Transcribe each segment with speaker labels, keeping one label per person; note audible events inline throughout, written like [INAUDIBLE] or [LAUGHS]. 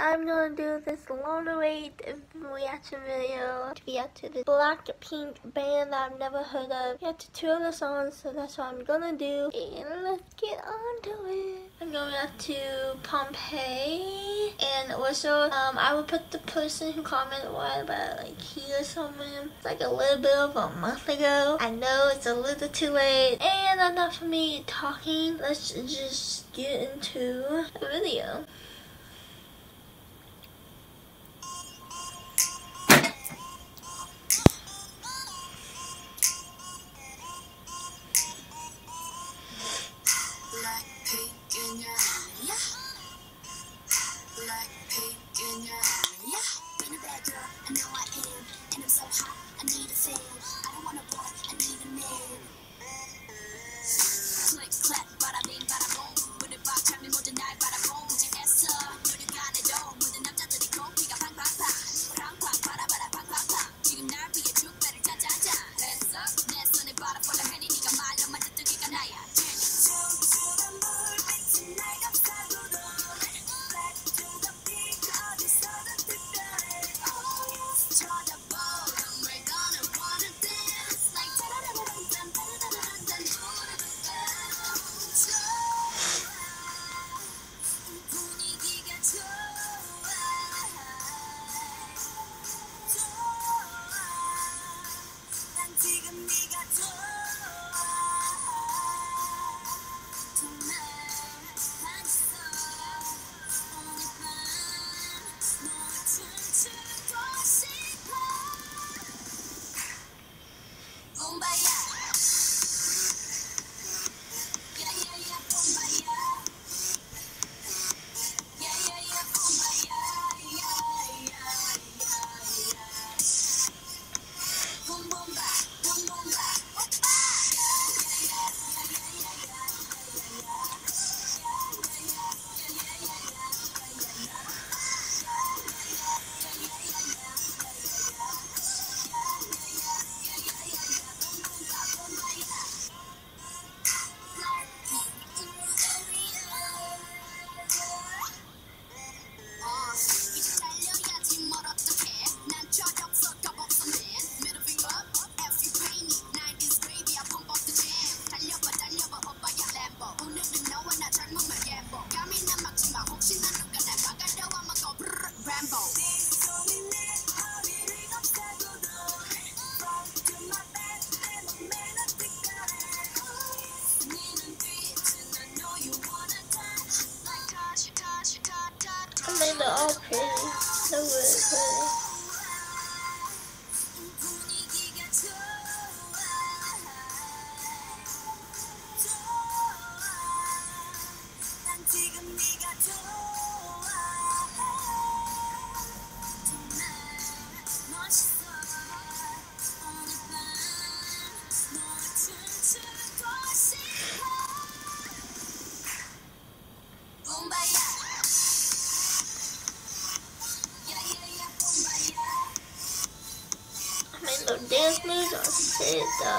Speaker 1: I'm gonna do this long await reaction video to react to the Blackpink band that I've never heard of. Yeah, to two of the songs, so that's what I'm gonna do. And let's get on to it. I'm going up to Pompeii. And also, um, I will put the person who commented what about like here somewhere. It's like a little bit of a month ago. I know it's a little too late. And enough of me talking. Let's just get into the video.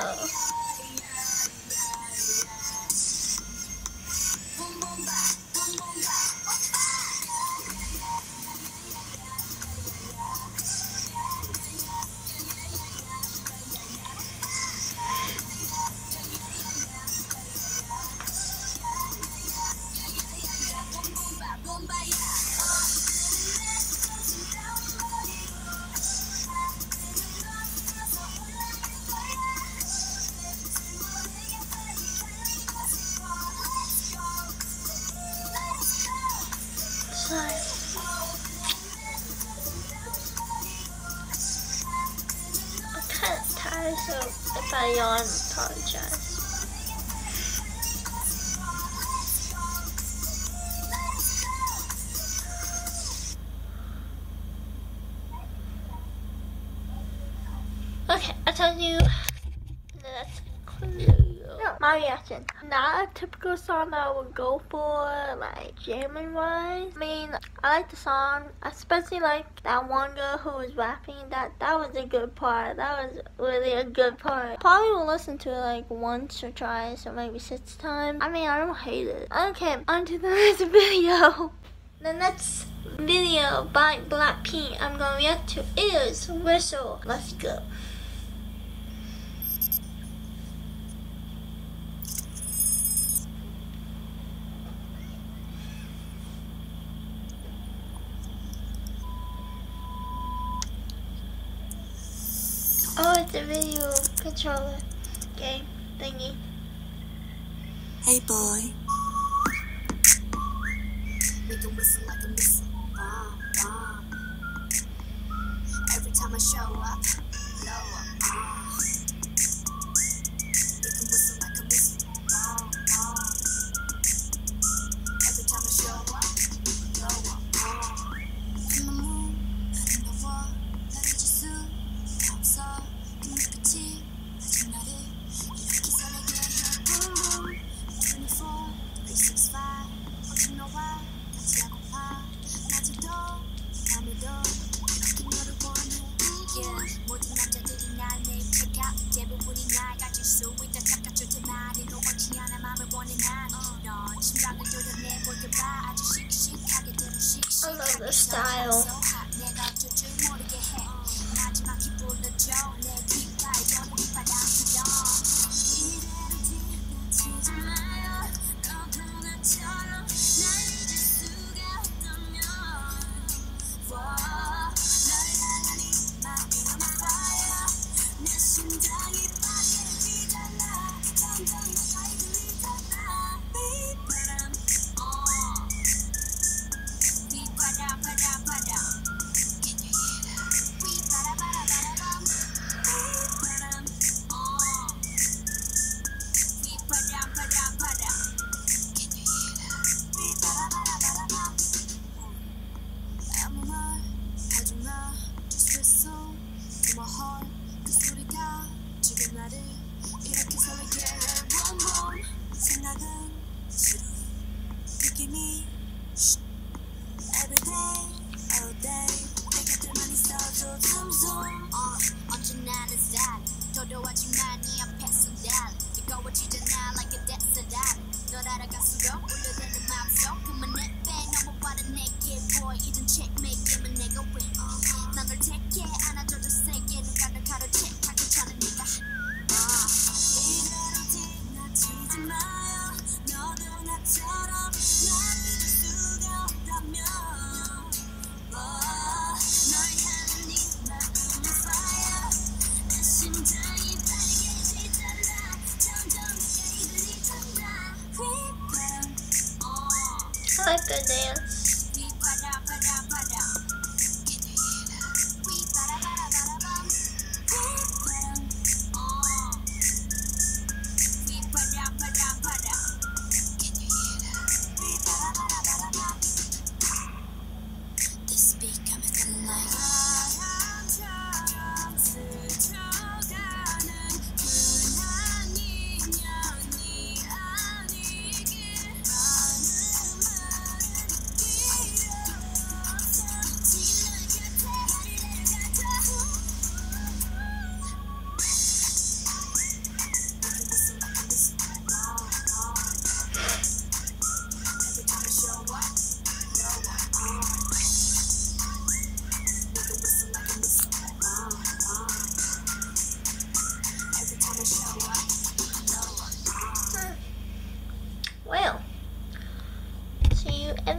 Speaker 1: Oh. [LAUGHS] kind so if I yawn, apologize. Okay, I told you that's my reaction. Not a typical song that I would go for, like jamming wise. I mean, I like the song, especially like that one girl who was rapping. That that was a good part. That was really a good part. Probably will listen to it like once or twice or maybe six times. I mean, I don't hate it. Okay, onto the [LAUGHS] next video. The next video by Blackpink I'm gonna react to is Whistle. Let's go. Oh, it's a video controller game thingy.
Speaker 2: Hey, boy. Make whistle like a missile. Every time I show up.
Speaker 1: style.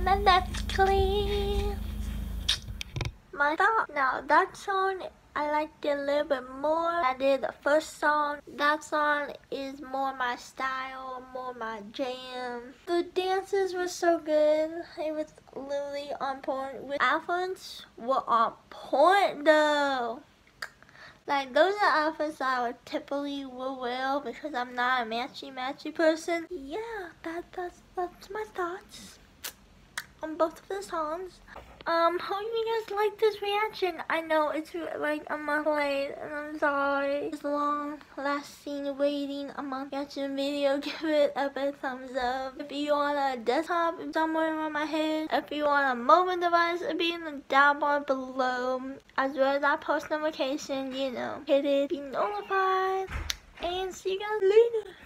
Speaker 2: and then that's clean. My
Speaker 1: thought now that song I liked it a little bit more. I did the first song. That song is more my style, more my jam. The dances were so good. It was literally on point. With outfits were on point though. Like those are outfits I would typically will wear because I'm not a matchy matchy person. Yeah, that that's that's my thoughts on both of the songs. Um, hope you guys like this reaction. I know it's like a month late and I'm sorry. This long last scene waiting a month reaction video, [LAUGHS] give it a big thumbs up. If you want a desktop somewhere around my head, if you want a mobile device, it'll be in the down bar below. As well as I post notification, you know, hit it, be notified, and see you guys later.